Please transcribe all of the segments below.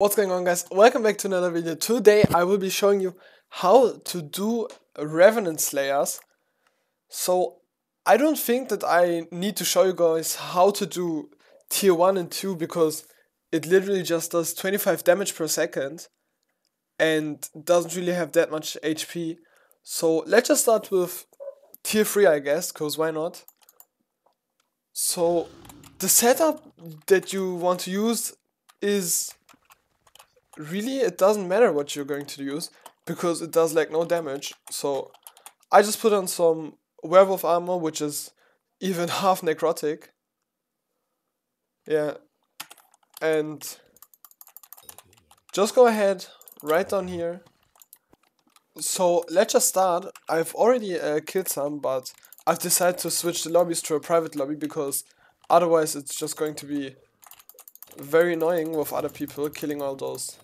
What's going on guys? Welcome back to another video. Today I will be showing you how to do Revenant Slayers. So I don't think that I need to show you guys how to do tier 1 and 2 because it literally just does 25 damage per second and doesn't really have that much HP. So let's just start with tier 3 I guess, because why not? So the setup that you want to use is really it doesn't matter what you're going to use because it does like no damage. So I just put on some werewolf armor which is even half necrotic. Yeah. And just go ahead right down here. So let's just start. I've already uh, killed some but I've decided to switch the lobbies to a private lobby because otherwise it's just going to be very annoying with other people killing all those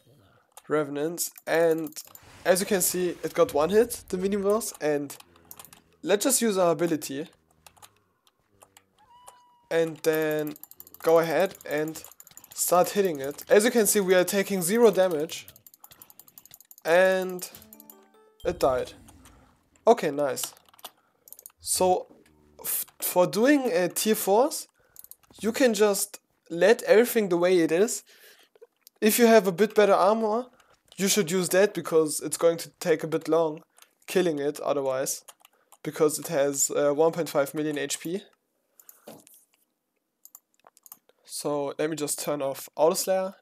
revenants and as you can see it got one hit the mini boss and let's just use our ability. And then go ahead and start hitting it. As you can see we are taking zero damage and it died. Okay nice. So for doing a tier 4s you can just let everything the way it is. If you have a bit better armor you should use that because it's going to take a bit long killing it otherwise because it has uh, 1.5 million HP. So let me just turn off Auto Slayer.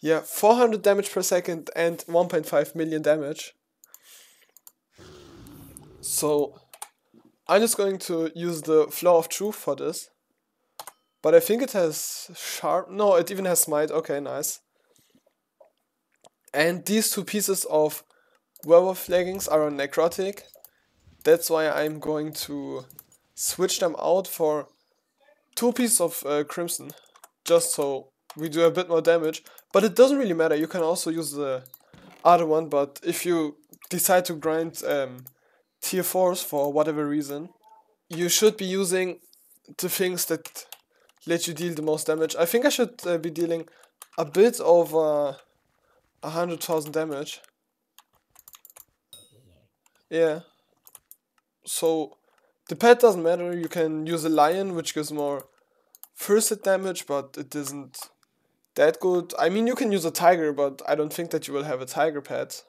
Yeah, 400 damage per second and 1.5 million damage. So I'm just going to use the Flower of Truth for this. But I think it has Sharp. No, it even has Smite. Okay, nice. And these two pieces of werewolf leggings are necrotic. That's why I'm going to switch them out for two pieces of uh, crimson. Just so we do a bit more damage. But it doesn't really matter. You can also use the other one. But if you decide to grind um, tier 4s for whatever reason, you should be using the things that let you deal the most damage. I think I should uh, be dealing a bit over 100,000 damage. Yeah. So, the pet doesn't matter, you can use a lion, which gives more first hit damage, but it isn't that good. I mean, you can use a tiger, but I don't think that you will have a tiger pet.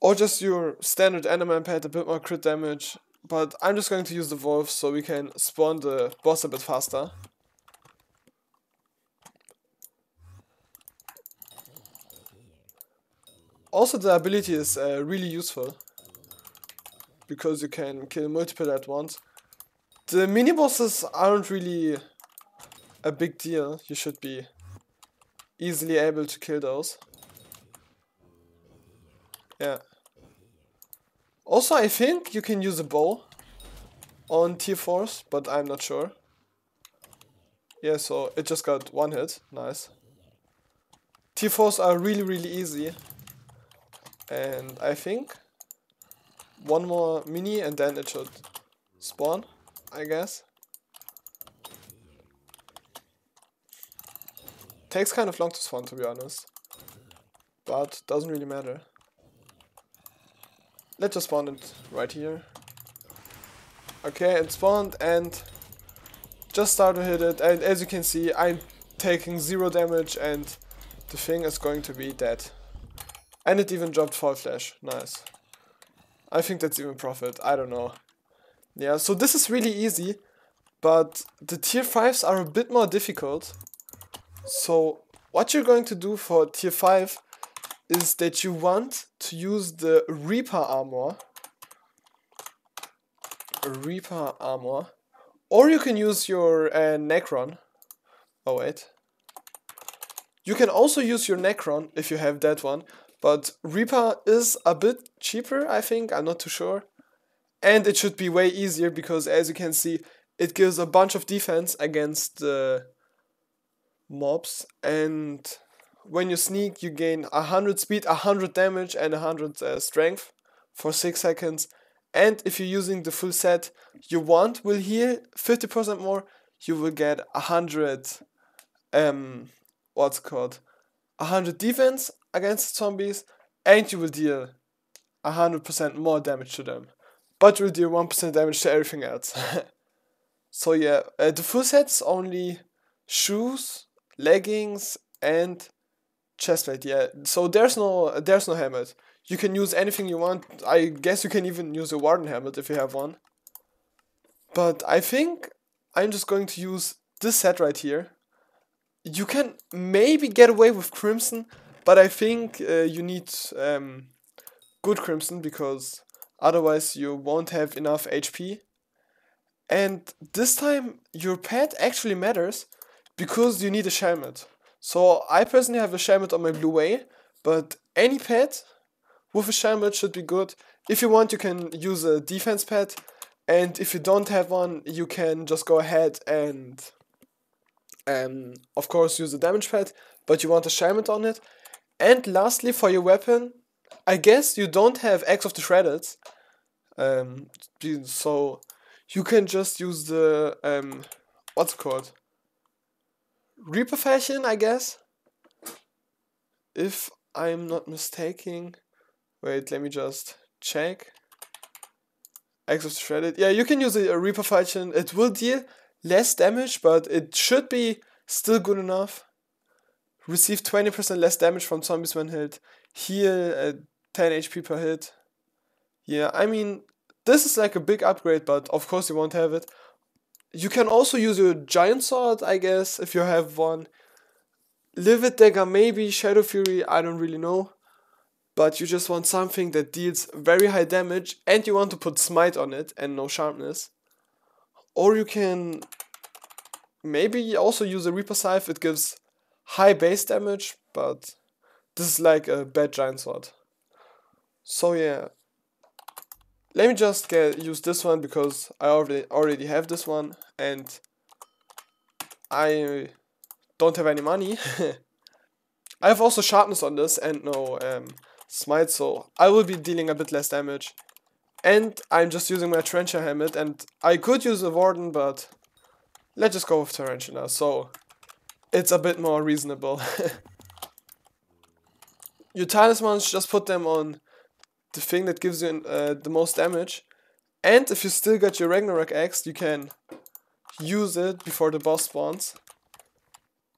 Or just your standard Enderman pet, a bit more crit damage. But I'm just going to use the wolf so we can spawn the boss a bit faster. Also the ability is uh, really useful because you can kill multiple at once. The mini bosses aren't really a big deal. You should be easily able to kill those. Yeah. Also, I think you can use a bow on T4s, but I'm not sure. Yeah, so it just got one hit. Nice. T4s are really, really easy. And I think one more mini and then it should spawn, I guess. Takes kind of long to spawn to be honest. But doesn't really matter. Let's just spawn it right here. Okay, it spawned and just start to hit it and as you can see I'm taking zero damage and the thing is going to be dead. And it even dropped Foul Flesh. Nice. I think that's even profit. I don't know. Yeah, so this is really easy. But the tier 5s are a bit more difficult. So what you're going to do for tier 5 is that you want to use the Reaper armor. Reaper armor. Or you can use your uh, Necron. Oh wait. You can also use your Necron if you have that one. But Reaper is a bit cheaper, I think, I'm not too sure. And it should be way easier because as you can see, it gives a bunch of defense against the mobs. And when you sneak, you gain 100 speed, 100 damage, and 100 uh, strength for 6 seconds. And if you're using the full set, your wand will heal 50% more. You will get 100 um, what's called 100 defense against zombies and you will deal 100% more damage to them but you will deal 1% damage to everything else. So yeah uh, the full set's only shoes leggings and chestplate yeah. So there's no there's no helmet. You can use anything you want. I guess you can even use a warden helmet if you have one. But i think i'm just going to use this set right here. You can maybe get away with crimson but i think uh, you need um, good crimson because otherwise you won't have enough hp and this time your pet actually matters because you need a helmet so I personally have a Shelmet on my Blue Whale, but any pet with a Shelmet should be good. If you want, you can use a defense pet, and if you don't have one, you can just go ahead and, um, of course, use a damage pet, but you want a Shelmet on it. And lastly, for your weapon, I guess you don't have Axe of the Shredded, um, so you can just use the, um, what's it called? Reaper Falchion, I guess. If I'm not mistaken. Wait, let me just check. Axe of the Shredded. Yeah, you can use a, a Reaper Falchion. It will deal less damage, but it should be still good enough. Receive 20% less damage from zombies when hit. Heal at 10 HP per hit. Yeah, I mean, this is like a big upgrade, but of course you won't have it. You can also use your giant sword, I guess, if you have one. Livid dagger, maybe Shadow Fury, I don't really know. But you just want something that deals very high damage and you want to put smite on it and no sharpness. Or you can maybe also use a Reaper Scythe, it gives high base damage, but this is like a bad giant sword. So yeah, let me just get use this one because I already already have this one and I don't have any money. I have also sharpness on this and no um, smite so I will be dealing a bit less damage. And I'm just using my Trencher helmet and I could use a Warden but let's just go with Tarantula so it's a bit more reasonable. Your talismans, just put them on the thing that gives you uh, the most damage. And if you still got your Ragnarok axe, you can use it before the boss spawns.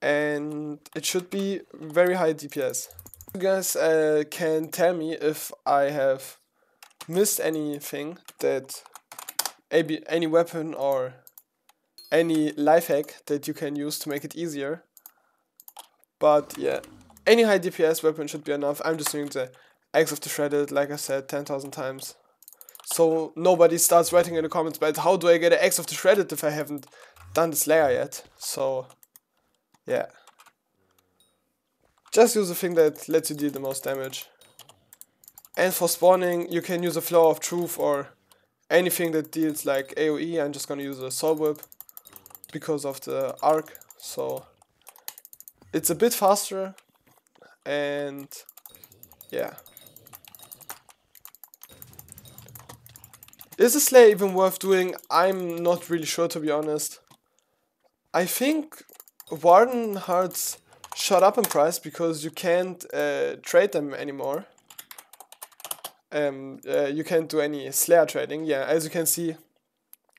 And it should be very high DPS. You guys uh, can tell me if I have missed anything that any weapon or any life hack that you can use to make it easier. But yeah, any high DPS weapon should be enough. I'm just using the Axe of the Shredded, like I said, 10,000 times. So nobody starts writing in the comments, but how do I get an Axe of the Shredded if I haven't done this Slayer yet? So, yeah. Just use the thing that lets you deal the most damage. And for spawning, you can use a Flower of Truth or anything that deals like AoE. I'm just gonna use a Soul Whip because of the arc. So, it's a bit faster and yeah. Is this Slayer even worth doing? I'm not really sure to be honest. I think Warden hearts shot up in price because you can't uh, trade them anymore. Um, uh, you can't do any Slayer trading. Yeah, as you can see,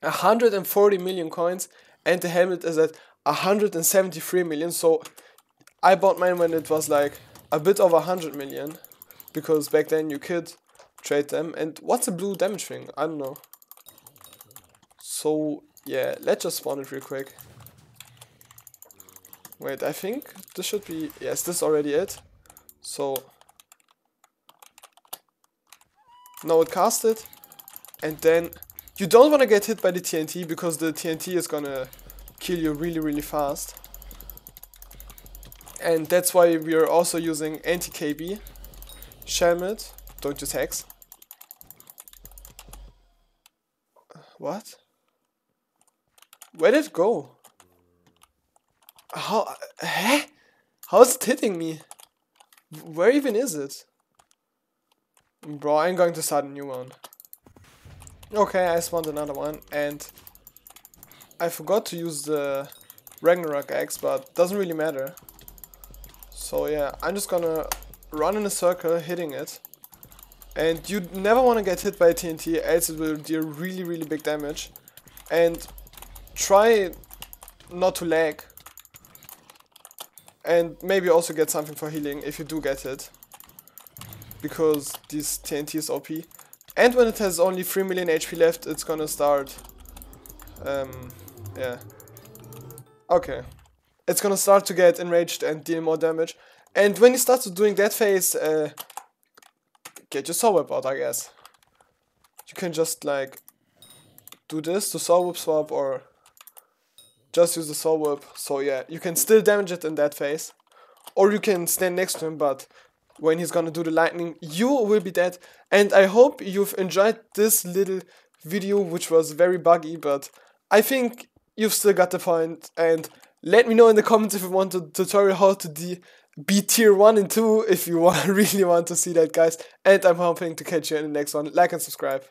140 million coins and the helmet is at 173 million. So I bought mine when it was like a bit over 100 million because back then you could trade them. And what's a blue damage thing? I don't know. So, yeah, let's just spawn it real quick. Wait, I think this should be... Yes, this is already it. So... Now it cast it. And then... You don't want to get hit by the TNT because the TNT is gonna kill you really, really fast. And that's why we are also using anti-KB. Shelmet, don't use Hex. What? Where did it go? How? Eh? Huh? How's it hitting me? Where even is it? Bro, I'm going to start a new one. Okay, I spawned another one and I forgot to use the Ragnarok axe, but doesn't really matter. So yeah, I'm just gonna run in a circle hitting it. And you never want to get hit by TNT else it will deal really really big damage. And try not to lag. And maybe also get something for healing if you do get hit. Because this TNT is OP. And when it has only 3 million HP left, it's gonna start... Um, yeah. Okay. It's gonna start to get enraged and deal more damage. And when he starts doing that phase, uh, get your soul whip out, I guess. You can just like do this to soul whip swap or just use the soul whip. So yeah, you can still damage it in that phase. Or you can stand next to him, but when he's gonna do the lightning, you will be dead. And I hope you've enjoyed this little video, which was very buggy, but I think you've still got the point. And let me know in the comments if you want a tutorial how to be tier 1 and 2 if you want, really want to see that guys. And I'm hoping to catch you in the next one. Like and subscribe.